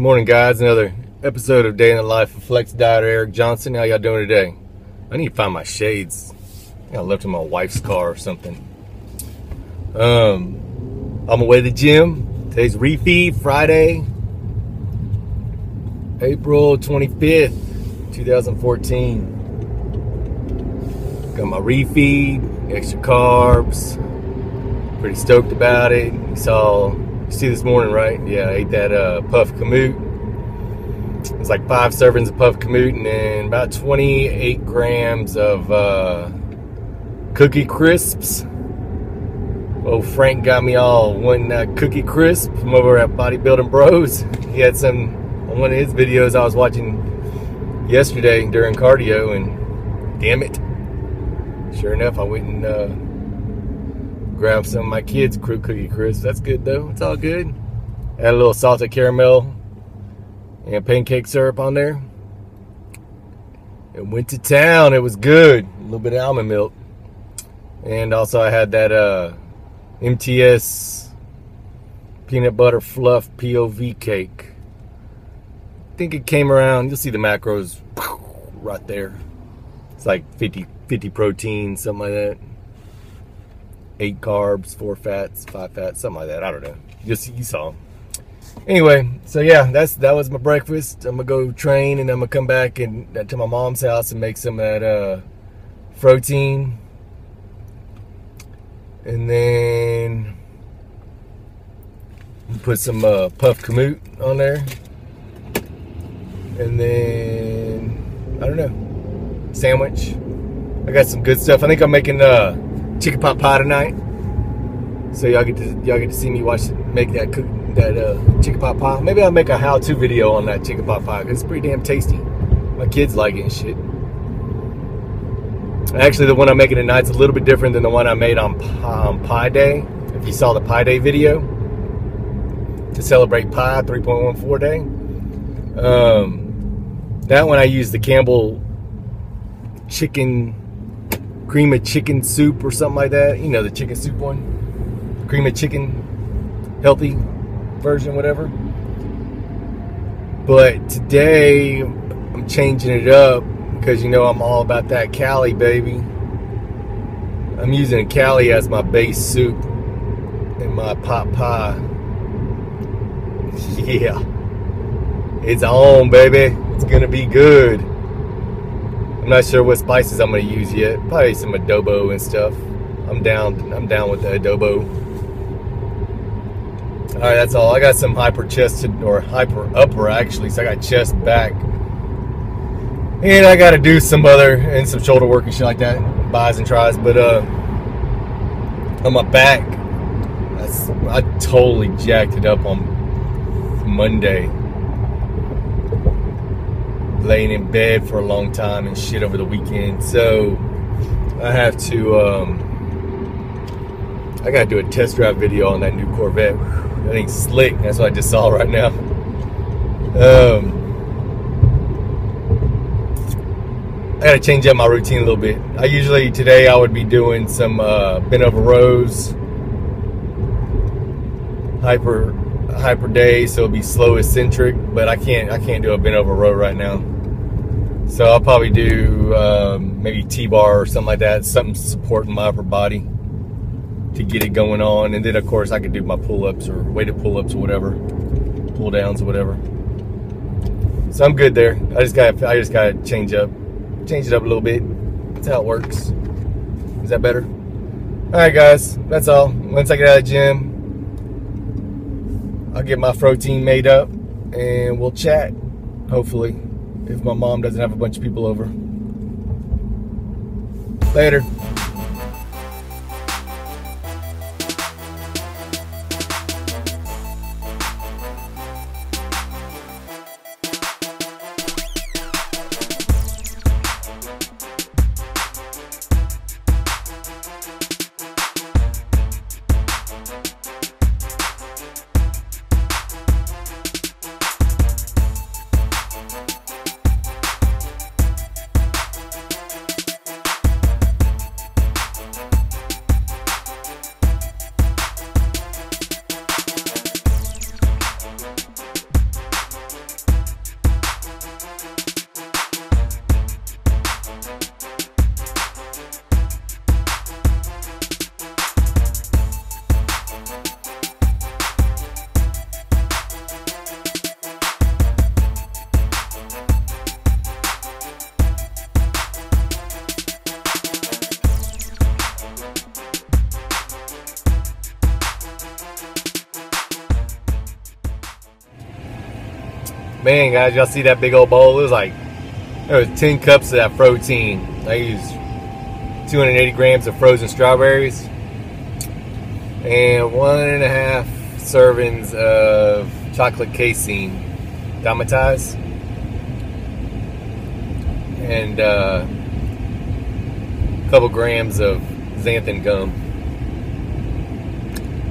Good morning, guys. Another episode of Day in the Life of Flex Dieter Eric Johnson. How y'all doing today? I need to find my shades. I, I left in my wife's car or something. Um, I'm away to the gym. Today's refeed Friday, April 25th, 2014. Got my refeed, extra carbs. Pretty stoked about it. You saw, you see this morning, right? Yeah, I ate that uh, puff kamut. It's like five servings of puff kamut and then about 28 grams of uh, cookie crisps. Oh, Frank got me all one that cookie crisp from over at Bodybuilding Bros. He had some on one of his videos I was watching yesterday during cardio, and damn it, sure enough, I went and grabbed some of my kids' crew cookie crisps. That's good though. It's all good. Add a little salted caramel and pancake syrup on there. It went to town. It was good. A little bit of almond milk. And also I had that uh, MTS peanut butter fluff POV cake. I think it came around, you'll see the macros right there. It's like 50, 50 protein, something like that. Eight carbs, four fats, five fats, something like that. I don't know. Just you saw. Anyway, so yeah, that's that was my breakfast. I'm gonna go train and I'm gonna come back and uh, to my mom's house and make some of that uh, protein and then put some uh, puff kamut on there and then I don't know sandwich I got some good stuff I think I'm making uh, chicken pot pie tonight. So y'all get to y'all get to see me watch make that cook that uh, chicken pot pie. Maybe I'll make a how-to video on that chicken pot pie because it's pretty damn tasty. My kids like it and shit. Actually, the one I'm making tonight's a little bit different than the one I made on um, Pi Day. If you saw the Pi Day video to celebrate Pi 3.14 day, um, that one I used the Campbell chicken cream of chicken soup or something like that. You know, the chicken soup one, cream of chicken, healthy version, whatever. But today I'm changing it up because you know I'm all about that Cali, baby. I'm using Cali as my base soup in my pot pie. Yeah. It's on, baby. It's gonna be good. I'm not sure what spices I'm gonna use yet. Probably some adobo and stuff. I'm down. I'm down with the adobo. All right, that's all. I got some hyper chested or hyper upper actually. So I got chest back and I got to do some other and some shoulder work and shit like that, bis and tris. But uh, on my back, I totally jacked it up on Monday, laying in bed for a long time and shit over the weekend. So I have to. Um, I gotta do a test drive video on that new Corvette. That thing's slick. That's what I just saw right now. Um, I gotta change up my routine a little bit. I usually today I would be doing some uh, bent over rows, hyper hyper day, so it'll be slow eccentric. But I can't I can't do a bent over row right now. So I'll probably do um, maybe T-bar or something like that, something supporting my upper body to get it going on. And then of course I could do my pull-ups or weighted pull-ups or whatever, pull downs or whatever. So I'm good there. I just got I just got to change up change it up a little bit. That's how it works. Is that better? All right, guys. That's all. Once I get out of the gym, I'll get my protein made up and we'll chat. Hopefully, if my mom doesn't have a bunch of people over. Later. Man, guys, y'all see that big old bowl? It was like there was 10 cups of that protein. I used 280 grams of frozen strawberries and one and a half servings of chocolate casein Dymatize and uh, a couple grams of xanthan gum.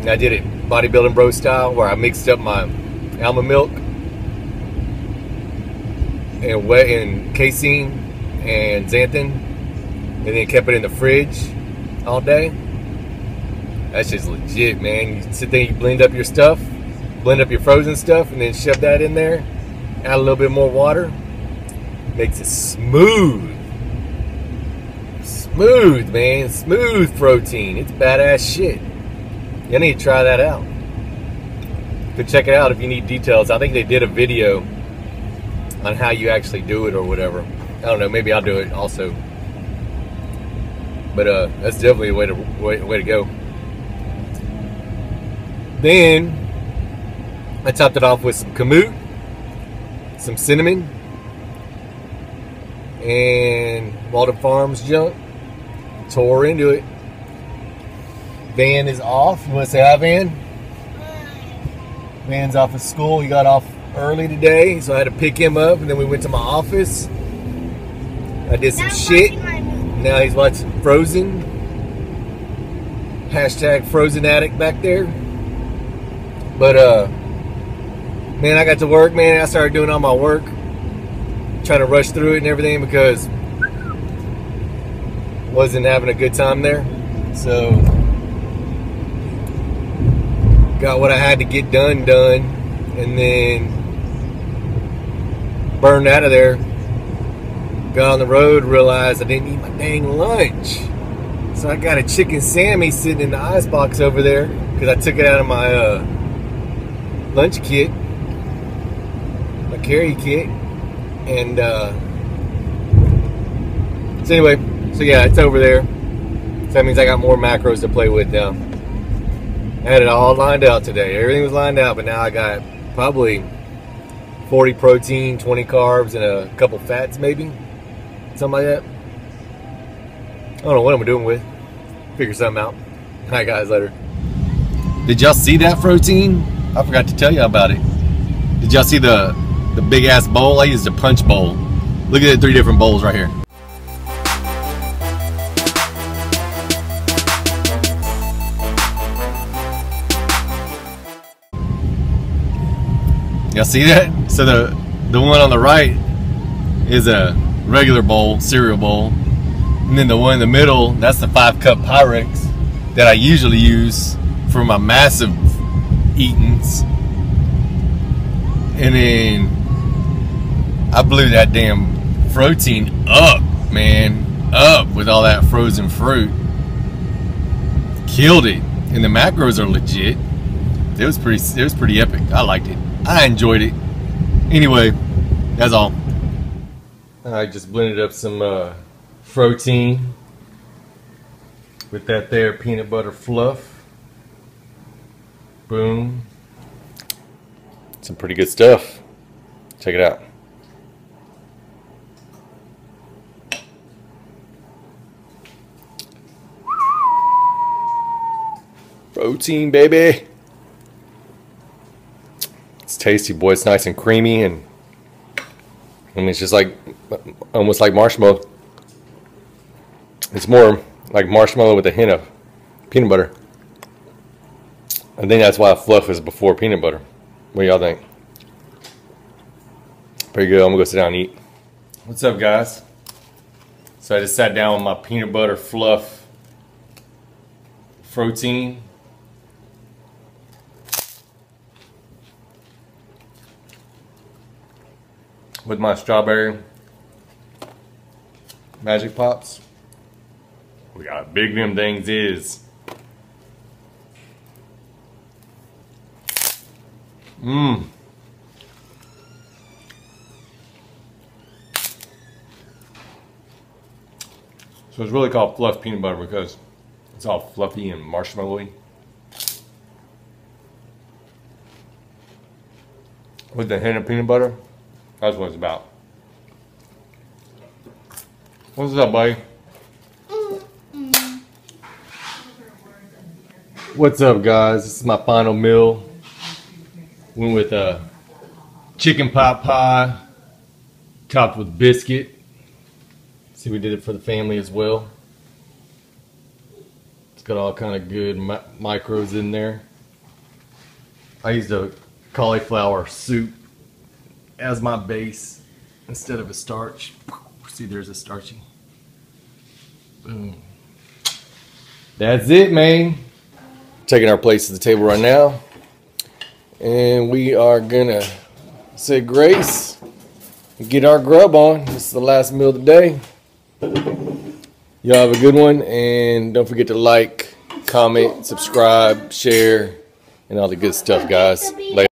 And I did it bodybuilding bro style where I mixed up my almond milk and wet in casein and xanthan and then kept it in the fridge all day. That's just legit, man. You sit there, you blend up your stuff, blend up your frozen stuff, and then shove that in there. Add a little bit more water. Makes it smooth. Smooth, man. Smooth protein. It's badass shit. You need to try that out. Go check it out if you need details. I think they did a video on how you actually do it or whatever. I don't know. Maybe I'll do it also. But uh, that's definitely a way to way, way to go. Then I topped it off with some kamut, some cinnamon, and Walden Farms junk. Tore into it. Van is off. You want to say hi, Van? Van's off of school. He got off early today, so I had to pick him up, and then we went to my office. I did some Now shit. watching my movie. Now he's watching Frozen. Hashtag Frozen Addict back there. But uh man, I got to work, man. I started doing all my work. Trying to rush through it and everything because wasn't having a good time there. So got what I had to get done done and then burned out of there got on the road, realized I didn't eat my dang lunch. So I got a chicken Sammy sitting in the ice box over there because I took it out of my uh, lunch kit, my carry kit, and uh, so anyway, so yeah, it's over there. So that means I got more macros to play with now. I had it all lined out today. Everything was lined out, but now I got probably 40 protein, 20 carbs, and a couple fats maybe something like that. I don't know what I'm doing with. Figure something out. All right, guys, later. Did y'all see that protein? I forgot to tell y'all about it. Did y'all see the the big ass bowl? I used a punch bowl. Look at the three different bowls right here. Y'all see that? So the the one on the right is a regular bowl, cereal bowl. And then the one in the middle, that's the five cup Pyrex that I usually use for my massive eatings. And then I blew that damn protein up, man. Up with all that frozen fruit. Killed it. And the macros are legit. It was pretty it was pretty epic. I liked it. I enjoyed it. Anyway, that's all. I just blended up some uh, protein with that there peanut butter fluff. Boom. Some pretty good stuff. Check it out. Protein, baby. Tasty, boy. It's nice and creamy and I mean, it's just like almost like marshmallow. It's more like marshmallow with a hint of peanut butter. I think that's why fluff is before peanut butter. What y'all think? Pretty good. I'm gonna go sit down and eat. What's up, guys? So I just sat down with my peanut butter fluff protein. With my strawberry magic pops. We got big them things is. Mmm. So it's really called fluff peanut butter because it's all fluffy and marshmallowy. With the hint of peanut butter. That's what it's about. What's up, buddy? What's up, guys? This is my final meal. Went with a chicken pot pie, topped with biscuit. See, we did it for the family as well. It's got all kind of good mi- micros in there. I used a cauliflower soup as my base instead of a starch. See, there's a starchy. Boom. That's it, man taking our place at the table right now. And we are gonna say grace and get our grub on. This is the last meal of the day. Y'all have a good one and don't forget to like, comment, subscribe, share, and all the good stuff, guys. Later.